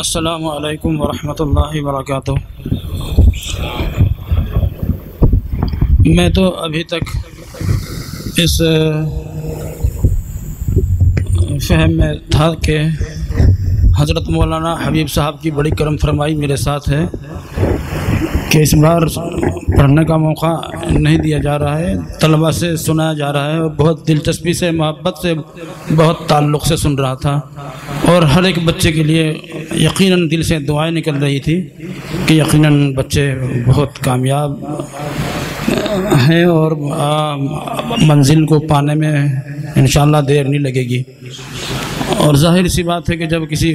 असलकम वरहमल वरक मैं तो अभी तक इस फहम में था कि हज़रत मौलाना हबीब साहब की बड़ी करम फरमाई मेरे साथ है कि इस बार पढ़ने का मौका नहीं दिया जा रहा है, तलबा से सुनाया जा रहा है और बहुत दिलचस्पी से, मोहब्बत से, बहुत ताल्लुक़ से सुन रहा था। और हर एक बच्चे के लिए यकीनन दिल से दुआएँ निकल रही थी कि यकीनन बच्चे बहुत कामयाब हैं और मंजिल को पाने में इन देर नहीं लगेगी। और ज़ाहिर सी बात है कि जब किसी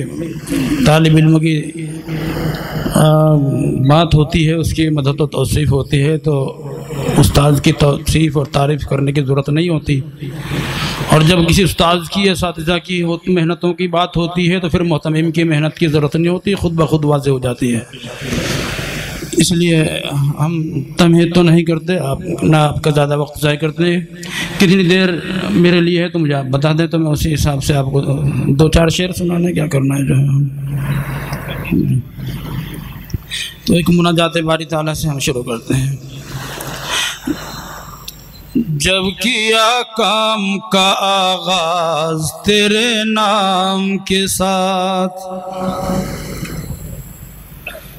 तालब इल्म की बात होती है, उसकी मदद व तोसीफ़ होती है तो उस्ताद की तोसीफ़ और तारीफ़ करने की ज़रूरत नहीं होती। और जब किसी उस्ताद की या इस की मेहनतों की बात होती है तो फिर मोहतम की मेहनत की ज़रूरत नहीं होती, ख़ुद ब खुद वाज हो जाती है। इसलिए हम तमहे तो नहीं करते, आप ना आपका ज़्यादा वक्त ज़ाय करते हैं। कितनी देर मेरे लिए है तो मुझे आप बता दें तो मैं उसी हिसाब से आपको दो चार शेर सुनाने क्या करना है जो है। तो एक मुनाजात बारी ताला से हम शुरू करते हैं। जब किया काम का आगाज़ तेरे नाम के साथ।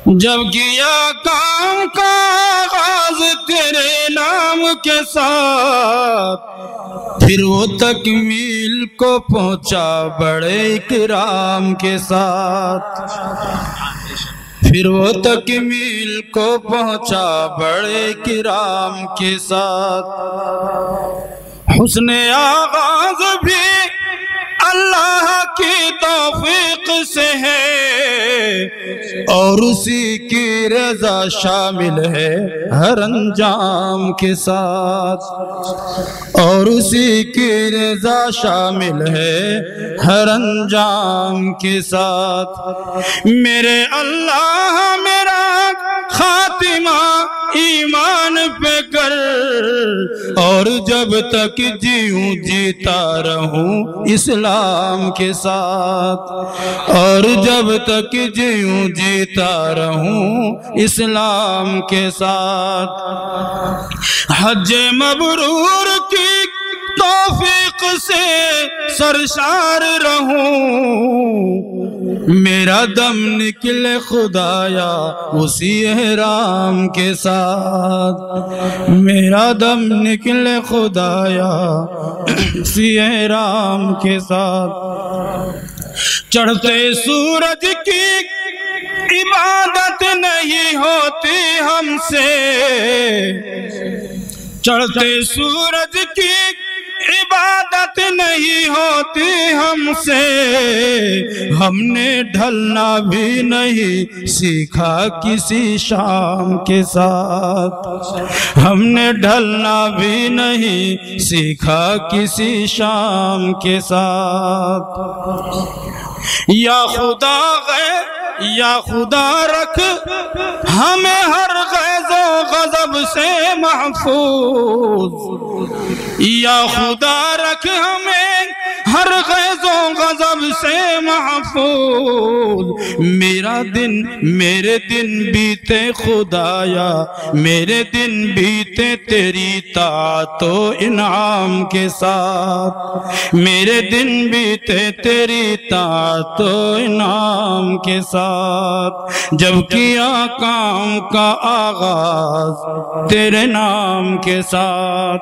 जब किया काम का आगाज़ तेरे नाम के साथ, फिर वो तकमील को पहुँचा बड़े इकराम के साथ। फिर वो तकमील को पहुँचा बड़े किराम के साथ। हुस्न आगाज़ भी अल्लाह की तौफीक से है, और उसी की रजा शामिल है हर अंजाम के साथ। और उसी की रजा शामिल है हर अंजाम के साथ। मेरे अल्लाह मेरा खातिमा ईमान पे कर। और जब तक जीऊं, जीता रहूँ इस्लाम के साथ। और जब तक जीऊं, जीता रहूँ इस्लाम के साथ। हज मबरूर की तौफीक से सरशार रहूँ। मेरा दम निकले खुदाया उसी राम के साथ। मेरा दम निकले खुदाया उसी राम के साथ। चढ़ते सूरज की इबादत नहीं होती हमसे। चढ़ते सूरज की इबादत नहीं होती हमसे। हमने ढलना भी नहीं सीखा किसी शाम के साथ। हमने ढलना भी नहीं सीखा किसी शाम के साथ। या खुदा गए या खुदा रख, हमें हर गैजो गजब से महफूज। या खुदा रख हमें हर गैजों गजब से महफूज। मेरा दिन, मेरे दिन बीते खुदाया, मेरे दिन बीते तेरी तातो इनाम के साथ। मेरे दिन बीते तेरी तातो इनाम के साथ। जब किया काम का आगाज़ तेरे नाम के साथ।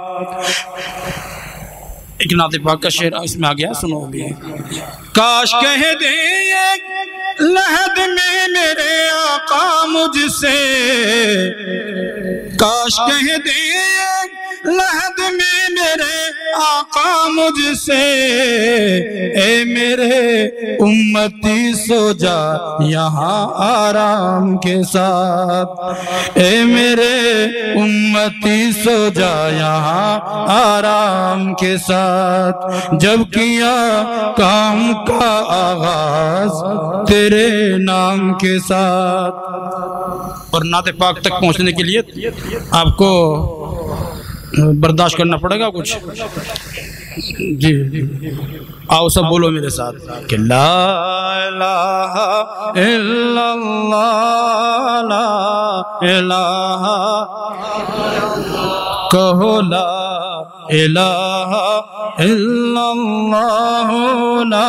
एक नाते पाक का शेर इसमें आ गया, सुनो भी काश कह दे लहद में मेरे आका मुझसे, काश कह दे लहद में मेरे आका मुझसे, ए मेरे उम्मती, सो जा यहाँ आराम के साथ। ए मेरे उम्मती, सो जा यहाँ आराम के साथ। जब किया काम का आगाज़ तेरे नाम के साथ। और नाते पाक तक पहुँचने के लिए आपको बर्दाश्त करना पड़ेगा कुछ? जी आओ सब बोलो मेरे साथ। कि ला ला कहो ला इलाहा इल्लल्लाह ला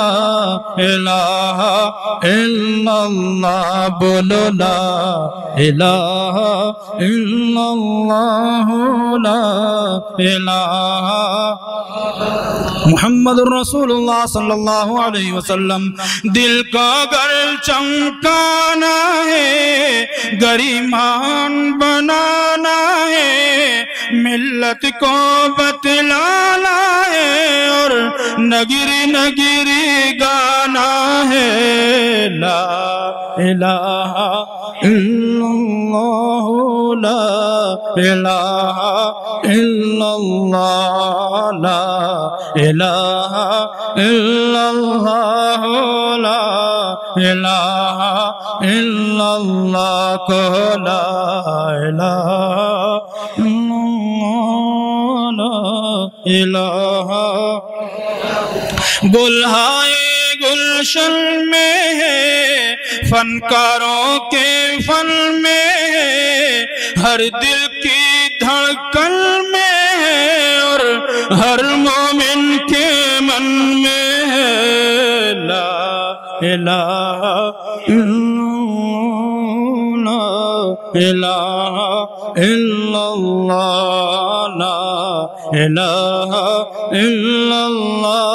इलाहा इल्लल्लाह बोलो ला इलाहा इल्लल्लाह ला इलाहा मोहम्मद सल्लल्लाहु वसल्लम दिल का घर चमकाना है गरिमान बनाना है मिल्लत को बतलाना है और नगरी नगरी गाना है ला इलाहा इल्लल्लाह ला इलाहा इल्लल्लाह ला इलाहा इल्लल्लाह ला इलाहा इल्लल्लाह को ला इलाहा इलाहा गुलहाए गुलशन में है फनकारों के फन में, हर दिल की धड़कन में और हर मोमिन के मन में। है ला ला इल्लल्लाह ला।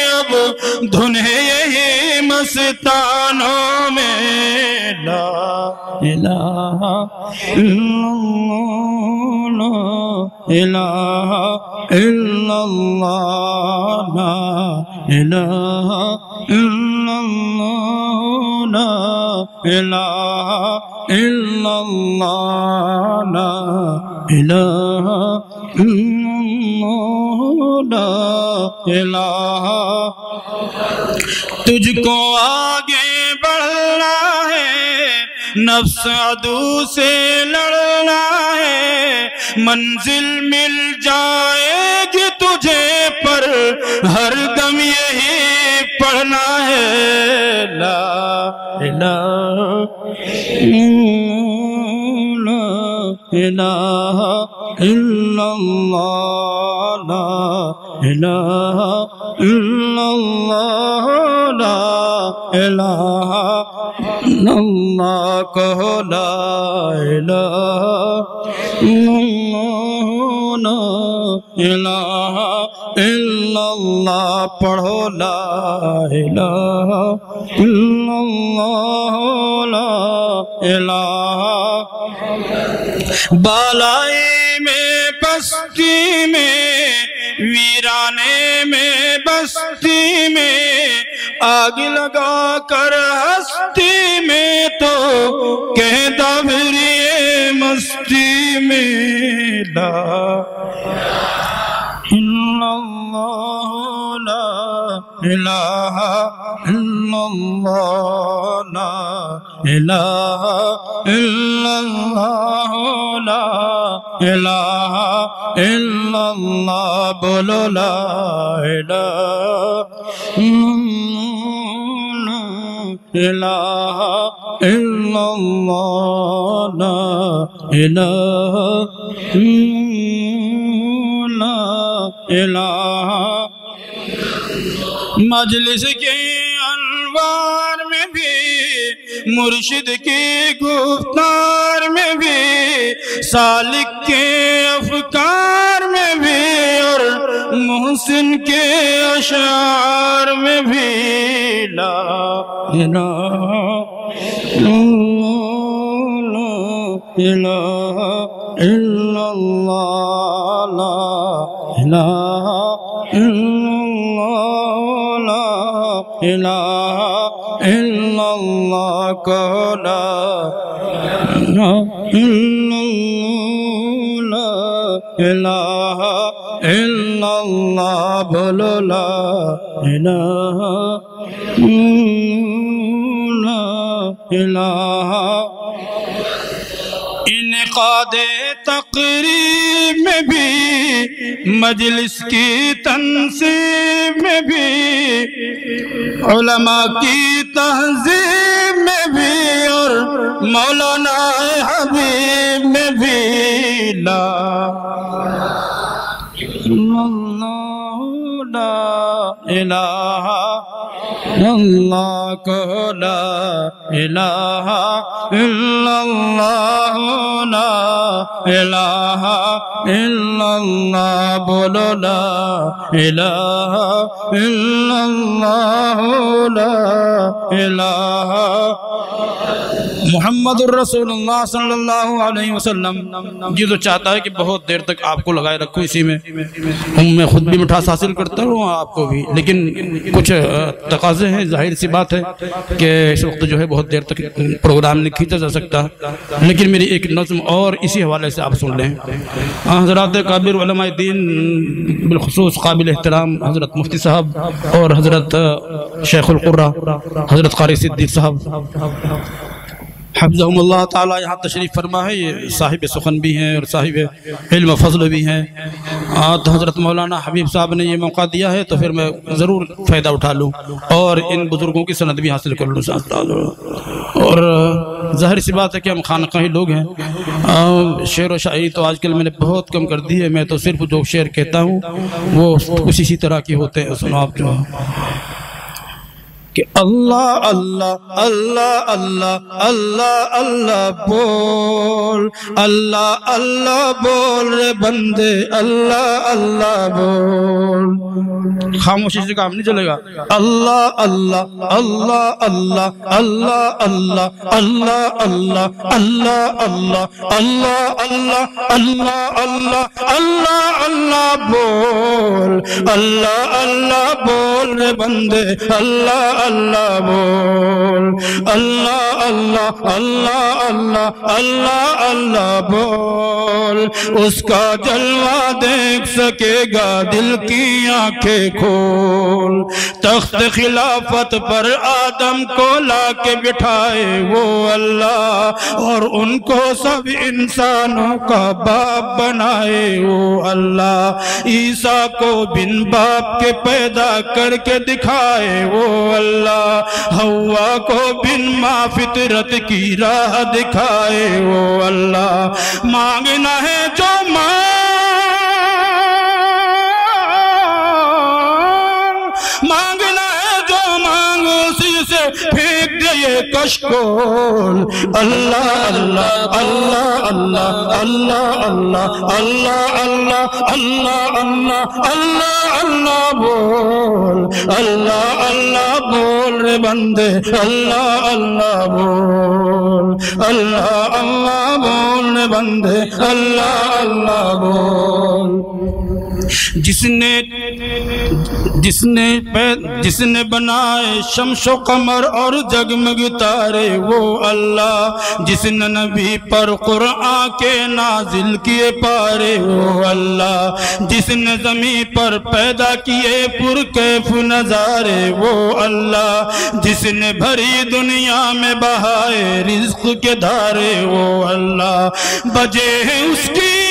धुन यही मस्तानों में ला इलाहा इलाहा इल्लल्लाह, ला इलाहा इल्लल्लाह, ला इलाहा इल्लल्लाह, ला, इलाहा इलाहा तुझको आगे बढ़ना है नफ्स अदू से लड़ना है मंजिल मिल जाएगी तुझे पर हर दम यही पढ़ना है ला इलाहा इल्लल्लाह ला इलाहा इल्लल्लाह ला इलाहा इल्लल्लाह कहो ला इलाहा इल्लल्लाह ला इलाहा इल्लल्लाह पढ़ो ला इलाहा इल्लल्लाह ला इलाहा बालाई में बस्ती में वीराने में बस्ती में आग लगा कर हस्ती में तो कहता फिर मस्ती में ला। इलाहा इल्लल्लाह ला इलाहा इल्लल्लाह ला इलाहा इल्लल्लाह बोलो ला इलाहा इल्लल्लाह ला इलाहा मजलिस के अनवार में भी मुर्शिद की गुफ्तार में भी, सालिक के अफकार में भी और मोहसिन के अशार में भी ला इलाहा इलाहा इल्लल्लाह इल्लल्लाह ला। इलाहा इल्लल्लाह को ला इलाहा ला इलाहा इलाहा इनकाद तकरीब में भी मजलिस की तनसीब में भी, उलमा की तहजीब में भी, और मौलाना हबीब में भी, ला इलाहा अल्लाह को ला इलाहा इल्लल्लाह ला इलाहा इल्लल्लाह बोलो ला इलाहा इल्लल्लाह ला इलाहा मोहम्मद वसल्लम। ये तो चाहता है कि बहुत देर तक आपको लगाए रखूँ इसी में। मैं खुद भी मिठास हासिल करता हूँ, आपको भी। लेकिन कुछ तकाजे हैं, ज़ाहिर सी बात है कि इस वक्त जो है बहुत देर तक प्रोग्राम नहीं खींचा जा सकता। लेकिन मेरी एक नज़म और इसी हवाले से आप सुन लें। हज़रत काबिर दीन बिलखसूस काबिल एहतराम, हज़रत मुफ्ती साहब और हज़रत शेखुल्कुर्रा हज़रत कारी सिद्दीक साहब। हफ्ज़ल्ला ताला, यहाँ तशरीफ़ फरमा है। ये साहिब सुखन भी हैं और साहिब इल्म फजल भी हैं। तो हज़रत मौलाना हबीब साहब ने ये मौका दिया है तो फिर मैं ज़रूर फ़ायदा उठा लूँ और इन बुज़ुर्गों की सनद भी हासिल कर लूँ और ज़ाहिर सी बात है कि हम खान लोग हैं। शेर व शायरी तो आजकल मैंने बहुत कम कर दी है, मैं तो सिर्फ़ जो शेर कहता हूँ, वो कुछ इसी तरह के होते हैं, सुनो आप जो। कि अल्लाह अल्लाह अल्लाह अल्लाह अल्लाह अल्लाह बोल अल्लाह अल्लाह बोल रे बंदे अल्लाह अल्लाह बोल खामोशी से काम नहीं चलेगा अल्लाह अल्लाह अल्लाह अल्लाह अल्लाह अल्लाह अल्लाह अल्लाह अल्लाह अल्लाह अल्लाह अल्लाह अल्लाह अल्लाह अल्लाह अल्लाह बोल अल्लाह अल्लाह बोल रे बंदे अल्लाह अल्लाह बोल अल्लाह अल्लाह अल्लाह अल्लाह अल्लाह अल्लाह बोल उसका जलवा देख सकेगा दिल की आँखें खोल तख्त खिलाफत पर आदम को ला के बिठाए वो अल्लाह और उनको सब इंसानों का बाप बनाए वो अल्लाह ईसा को बिन बाप के पैदा करके दिखाए वो अल्लाह अल्लाह, हवा को बिन माँ फितरत की राह दिखाए वो अल्लाह। मांगना है जो मांग कशकोल अल्लाह अल्लाह अल्लाह अल्लाह अल्लाह अल्लाह अल्लाह अल्लाह अल्लाह अल्लाह अल्लाह अल्लाह बोल अल्लाह अल्लाह बोल रे बंदे अल्लाह अल्लाह बोल अल्लाह अल्लाह बोल रे बंदे अल्लाह अल्लाह बोल जिसने जिसने जिसने बनाए शमशो कमर और जगमग तारे, वो अल्लाह। जिसने नबी पर कुरआन के नाजिल किए पारे, वो अल्लाह। जिसने जमी पर पैदा किए पुर पुरकैफ नजारे, वो अल्लाह। जिसने भरी दुनिया में बहाए रिज्क के धारे, वो अल्लाह। बजे उसकी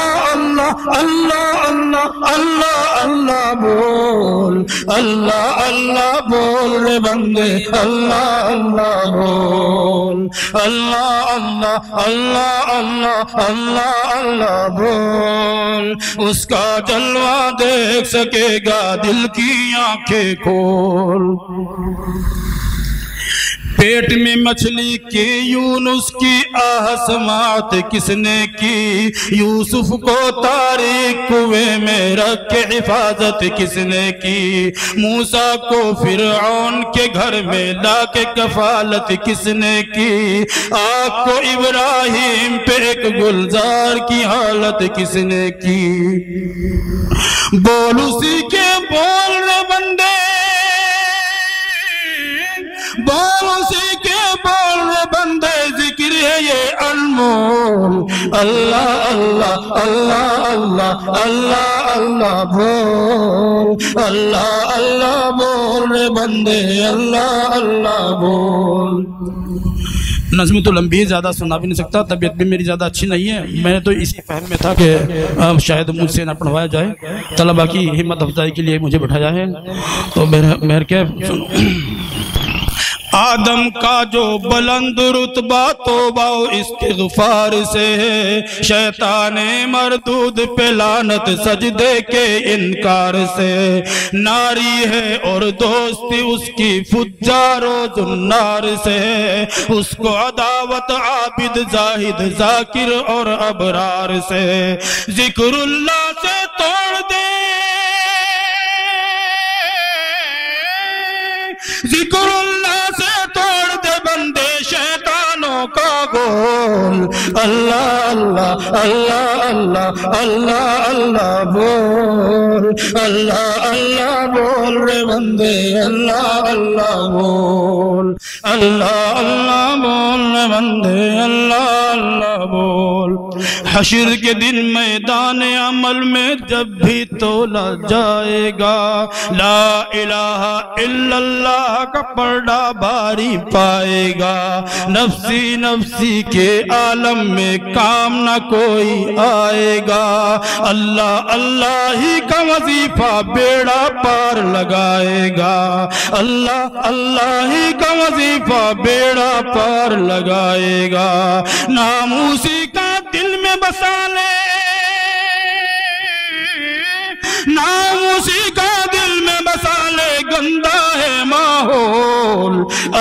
अल्लाह अल्लाह अल्लाह अल्लाह अल्लाह बोल, अल्लाह अल्लाह बोल रे बंदे, अल्लाह अल्लाह बोल, अल्लाह अल्लाह अल्लाह अल्लाह अल्लाह अल्लाह बोल। उसका जलवा देख सकेगा दिल की आँखें खोल। पेट में मछली की यूनुस की आहसमात किसने की? यूसुफ को तारीख कुएँ में रख के हिफाजत किसने की? मूसा को फिर के घर में ला के कफालत किसने की? आग को इब्राहिम पे एक गुलजार की हालत किसने की? बोल उसी के बोल रहे बंदे बोल के बोल बंदे ज़िक्र है ये अनमोल। अल्लाह अल्लाह अल्लाह अल्लाह अल्लाह अल्लाह बोल। अल्लाह अल्लाह बोल रहे बंदे, अल्लाह अल्लाह बोल। नज़म तो लंबी है, ज़्यादा सुना भी नहीं सकता, तबीयत भी मेरी ज़्यादा अच्छी नहीं है। मैं तो इसी फहम में था कि शायद मुझसे ना पढ़वाया जाए। तलबा की हिम्मत अफजाई के लिए मुझे बैठाया है। तो मेरे मेहर के आदम का जो बुलंद रुतबा तो बाओ इस्तफार से है, शैतान मरदूद पे लानत सजदे के इनकार से। नारी है और दोस्ती उसकी फुजारो जुन्नार से उसको अदावत आबिद जाहिद जाकिर और अबरार से। जिक्रुल्लाह से तोड़ दे गोल अल्लाह अल्लाह अल्लाह अल्लाह अल्लाह अल्लाह बोल अल्लाह अल्लाह बोल रे बंदे अल्लाह अल्लाह बोल अल्लाह अल्लाह बोल रे बंदे अल्लाह अल्लाह बोल हशर के दिन मैदान अमल में जब भी तोला जाएगा। ला इलाहा इल्लल्लाह का पर्दा भारी पाएगा। नफसी नफसी के आलम में काम न कोई आएगा। अल्लाह अल्लाह ही का वजीफा बेड़ा पार लगाएगा। अल्लाह अल्लाह ही का वजीफा बेड़ा पार लगाएगा। नामूसी का में बसा ले नाम उसी का दिल में बसा ले गंदा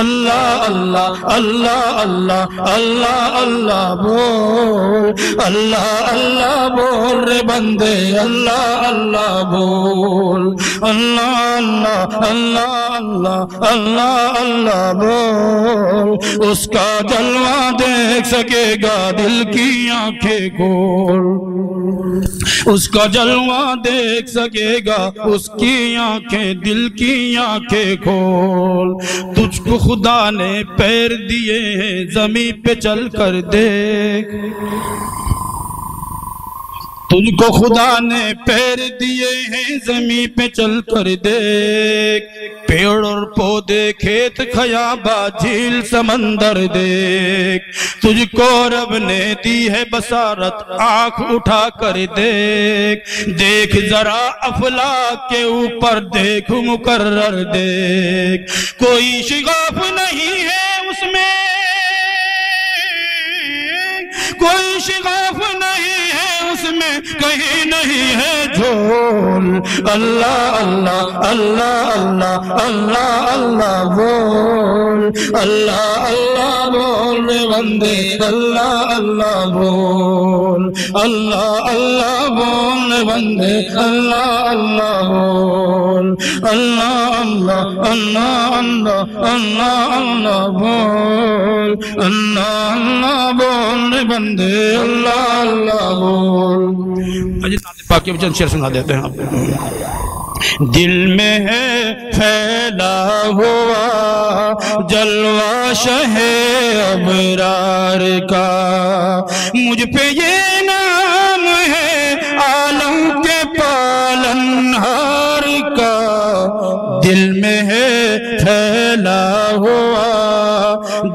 अल्लाह अल्लाह अल्लाह अल्लाह अल्लाह अल्लाह बोल अल्लाह अल्लाह बोल रे बंदे अल्लाह अल्लाह बोल अल्लाह अल्लाह अल्लाह अल्लाह अल्लाह अल्लाह बोल उसका जलवा देख सकेगा दिल की आँखें खोल उसका जलवा देख सकेगा उसकी आँखें दिल की आँखें खोल तुझको खुदा ने पैर दिए हैं जमी पे चल कर देख। तुझको खुदा ने पैर दिए हैं जमी पे चल कर देख। पेड़ और पौधे, खेत, खयाबा, झील, समंदर देख। तुझको रब ने दी है बसारत, आँख उठा कर देख। देख जरा अफला के ऊपर, देख मुकर्र देख। कोई शिगाफ नहीं है उसमें, कोई शिगाफ नहीं उसमें कहीं नहीं है झोल। अल्लाह अल्लाह अल्लाह अल्लाह अल्लाह अल्लाह बोल। अल्लाह अल्लाह बोल बंदे। अल्लाह अल्लाह बोल। अल्लाह अल्लाह बोल बंदे। अल्लाह अल्लाह बोल। अल्लाह अल्लाह अल्लाह अल्लाह अल्लाह अल्लाह बोल। अल्लाह अल्लाह बोल बंदे। अल्लाह अल्लाह बोल। अजी पाक शेर सुना देते हैं आप। दिल में है, फैला हुआ जलवा शहे अबरार का। मुझ पे ये दिल में है, फैला हुआ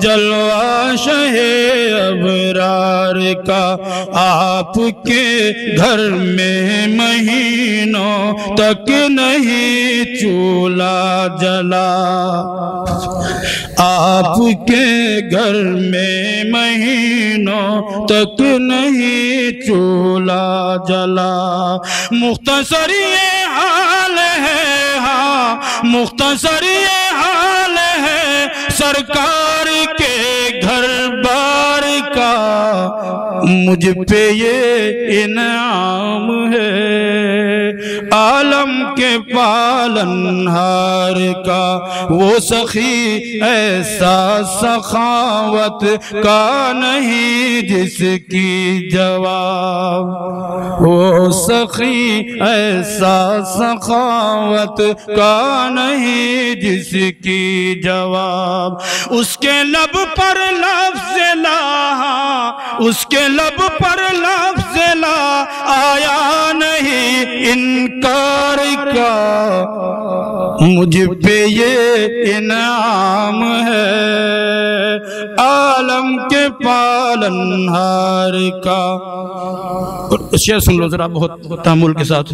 जलवा शहे अबरार का। आपके घर में महीनों तक नहीं चूल्हा जला। आपके घर में महीनों तक नहीं चूल्हा जला। मुख्तसर हाल है हाँ। मुख्तसर ये हाल है सरकार के मुझ पे ये इनाम है। आलम के पालनहार का, वो सखी ऐसा सखावत का नहीं जिसकी जवाब। वो सखी ऐसा सखावत का नहीं जिसकी जवाब। उसके लब पर लफ्ज ला उसके पर लफ्ज ला आया नहीं, इनकार का मुझ पे ये इनाम है, आलम के पालनहार का। शेर सुन लो जरा, बहुत तामुल के साथ।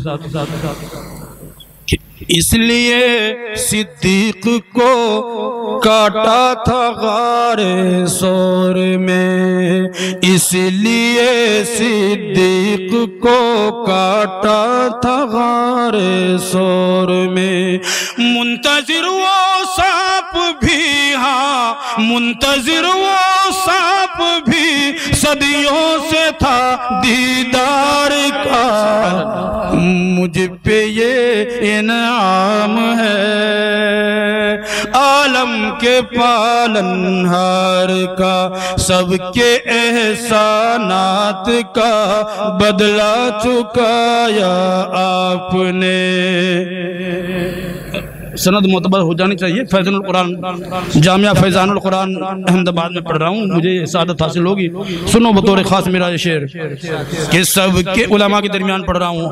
इसलिए सिद्दीक को काटा था गारे शोर में। इसलिए सिद्दीक को काटा था गारे शोर में। मुंतजर वो सांप भी हाँ मुंतजर वो सांप भी सदियों से था दीदार का। मुझ पे ये इनाम है। आलम के पालनहार का, सबके एहसानात का बदला चुकाया आपने। सनद मोतबर हो जानी चाहिए। फैजल कुरान, जामिया फैजानुल कुरान अहमदाबाद में पढ़ रहा हूँ। मुझे सादत हासिल होगी। सुनो बतौर ख़ास मेरा ये शेर। सब के उलमा के दरमियान पढ़ रहा हूँ।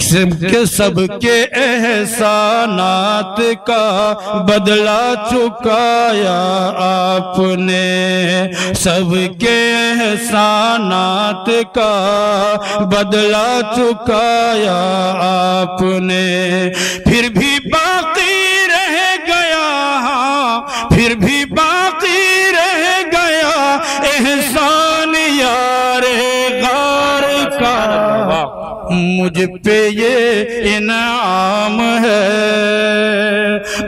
सबके सबके एहसानात का बदला चुकाया आपने। सबके एहसानात का बदला चुकाया आपने। फिर भी मुझ पे ये इनाम है।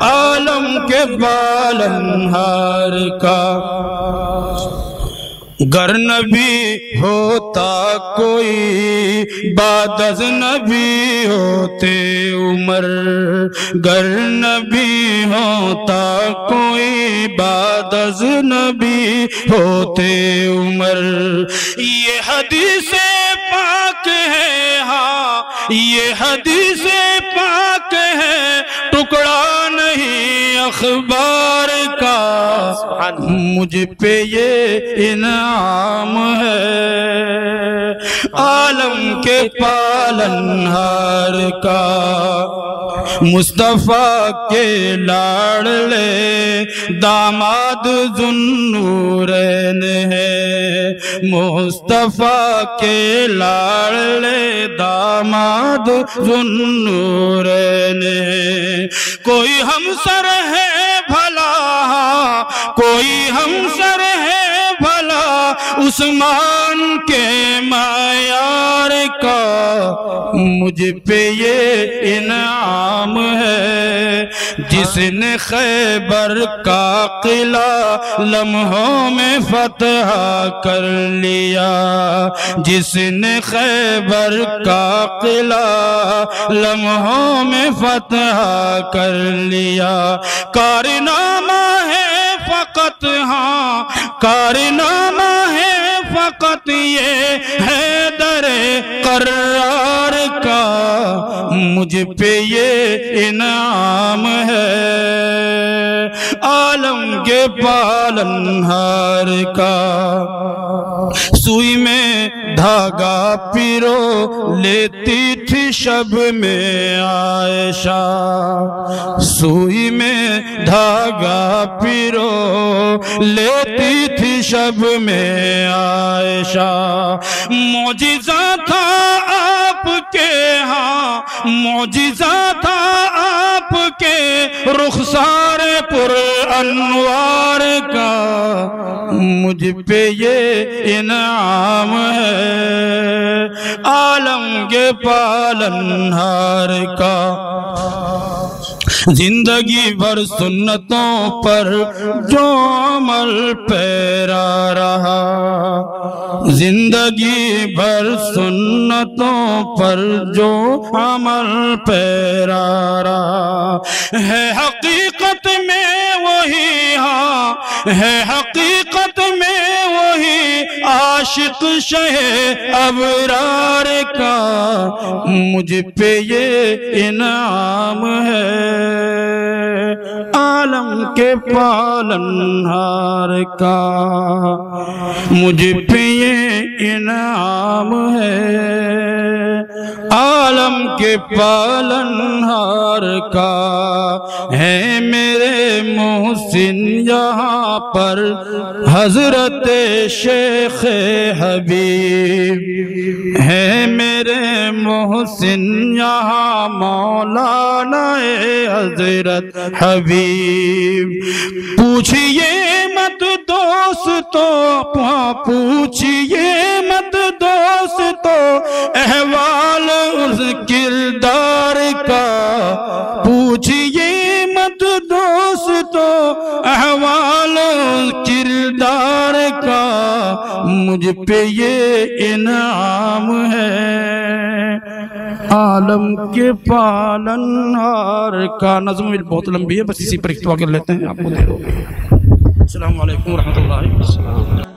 आलम के बालनहार का गर नबी होता कोई, बादज नबी होते उमर। गर नबी होता कोई, बादज नबी होते उमर। ये हदीस ये हदीस पाक है। टुकड़ा नहीं अखबार का। मुझ पे ये इनाम है। आलम के पालनहार का। मुस्तफ़ा के लाड़ले दामाद जुन्नूरैन है। मुस्तफ़ा के लाड़ले दामाद जुन्नूरैन है। कोई हम सर है भला कोई हम सर है उस्मान के मायार का मुझ पे ये इनाम है। जिसने खैबर का किला लम्हों में फतह कर लिया। जिसने खैबर का किला लम्हों में फतह कर लिया। कारनामा है फकत हाँ कारनामा है फकत ये है दरे करार का। मुझ पे ये इनाम है, आलम के पालनहार का। सुई में धागा पिरो लेती शब में आयशा, सुई में धागा पिरो, लेती थी शब में आयशा। मोजिजा था आपके हाँ मोजिजा था आपके रुखसार पुर अनवार का। मुझ पे ये इनाम है, आलम के पालनहार का। ज़िंदगी भर सुन्नतों पर जो अमल पैरा रहा। ज़िंदगी भर सुन्नतों पर जो अमल पैरा रहा। है हकीकत में वही हाँ है हकीकत में आशिक शह अबरार का, मुझ पे ये इनाम है। आलम के पालनहार का, मुझ पे ये इनाम है। आलम के पालनहार का है मेरे मोहसिन यहाँ पर, हज़रत शेख हबीब। है मेरे मोहसिन यहाँ मौलाना हज़रत हबीब। पूछिए मत दोस्तों, पूछिए मत दोस्तों, अहवाल किरदार का पूछिए मत दोस्तों, अहवाल किरदार का, मुझ पे ये इनाम है। आलम के पालनहार का, नज्म बहुत लंबी है, बस इसी पर इख्तवा कर लेते हैं आपको दे अल्लाम वरहमल